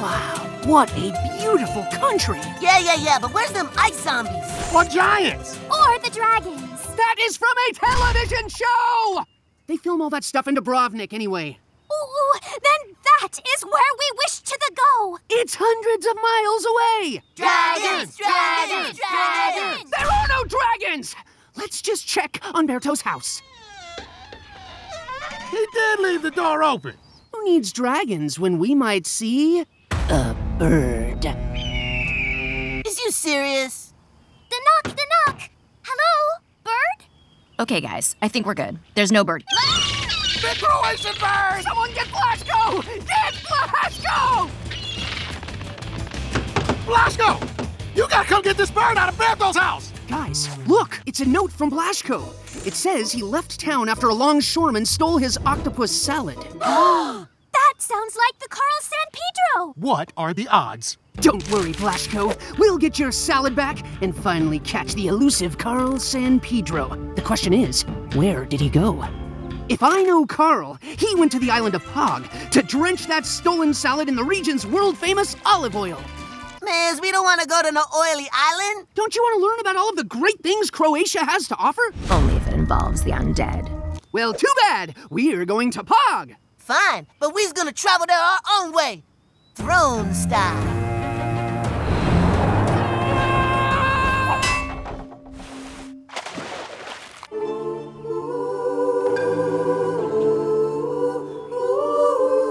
Wow, what a beautiful country. Yeah, yeah, yeah, but where's them ice zombies? Or giants? Or the dragons. That is from a television show! They film all that stuff in Dubrovnik anyway. Ooh, then that is where we wish to the go. It's hundreds of miles away! Dragons, dragons, dragons! There are no dragons! Let's just check on Berto's house. He did leave the door open. Who needs dragons when we might see a bird? Is you serious? The knock, the knock. Hello, bird? Okay, guys, I think we're good. There's no bird. The Croatian bird! Someone get Blasco! Get Blasco! Blasco! You gotta come get this bird out of Bertho's house! Guys, look! It's a note from Blasco. It says he left town after a longshoreman stole his octopus salad. That sounds like the Carl San Pedro. What are the odds? Don't worry, Blasco. We'll get your salad back and finally catch the elusive Carl San Pedro. The question is, where did he go? If I know Carl, he went to the island of Pag to drench that stolen salad in the region's world famous olive oil. Mans, we don't want to go to no oily island. Don't you want to learn about all of the great things Croatia has to offer? Only if it involves the undead. Well, too bad. We're going to Pag. Fine, but we's gonna travel there our own way. Throne style.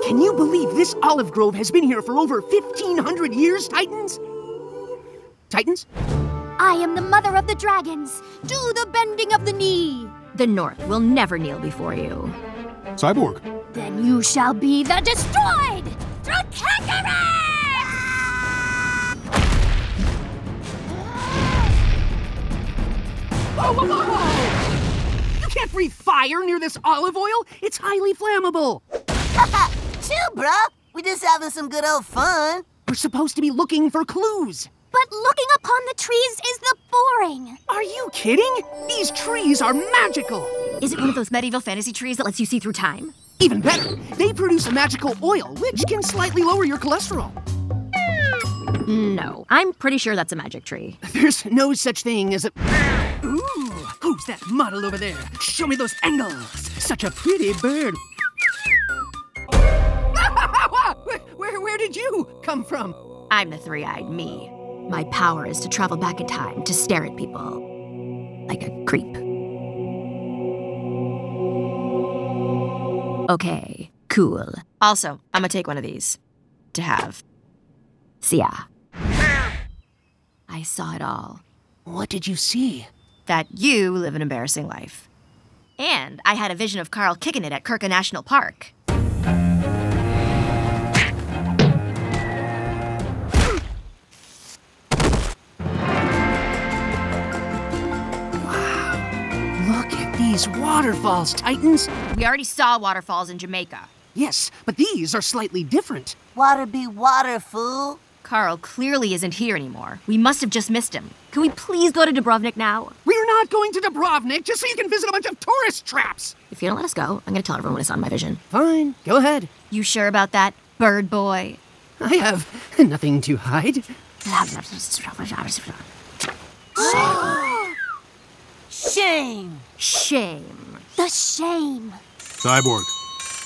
Can you believe this olive grove has been here for over 1,500 years, Titans? Titans? I am the mother of the dragons. Do the bending of the knee. The North will never kneel before you. Cyborg. Then you shall be the destroyed. Whoa, whoa, whoa, whoa! You can't breathe fire near this olive oil. It's highly flammable. Chill, bruh. We're just having some good old fun. We're supposed to be looking for clues. But looking upon the trees is the boring. Are you kidding? These trees are magical. Is it one of those medieval fantasy trees that lets you see through time? Even better, they produce a magical oil which can slightly lower your cholesterol. No, I'm pretty sure that's a magic tree. There's no such thing as a. Ooh, who's that model over there? Show me those angles. Such a pretty bird. where, where, where did you come from? I'm the three eyed me. My power is to travel back in time to stare at people like a creep. Okay, cool. Also, I'm gonna take one of these to have. See ya. I saw it all. What did you see? That you live an embarrassing life. And I had a vision of Carl kicking it at Krka National Park. Look these waterfalls, Titans. We already saw waterfalls in Jamaica. Yes, but these are slightly different. Water be water, fool. Carl clearly isn't here anymore. We must have just missed him. Can we please go to Dubrovnik now? We're not going to Dubrovnik just so you can visit a bunch of tourist traps. If you don't let us go, I'm gonna tell everyone it's on my vision. Fine, go ahead. You sure about that, bird boy? I have nothing to hide. Shame. Shame. The shame. Cyborg.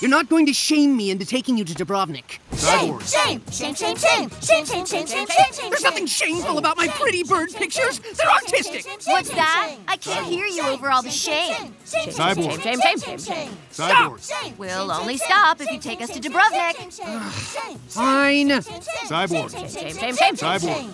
You're not going to shame me into taking you to Dubrovnik. Shame, Cyborg. shame, shame, shame, shame, shame, shame, shame, shame, shame, shame. There's nothing shameful about my pretty bird pictures. They're artistic. What's that? I can't hear you over all the shame. Cyborg. Shame, shame, shame, shame. Cyborg. We'll only stop if you take us to Dubrovnik. Fine. Cyborg. Shame, shame, shame, shame. Cyborg.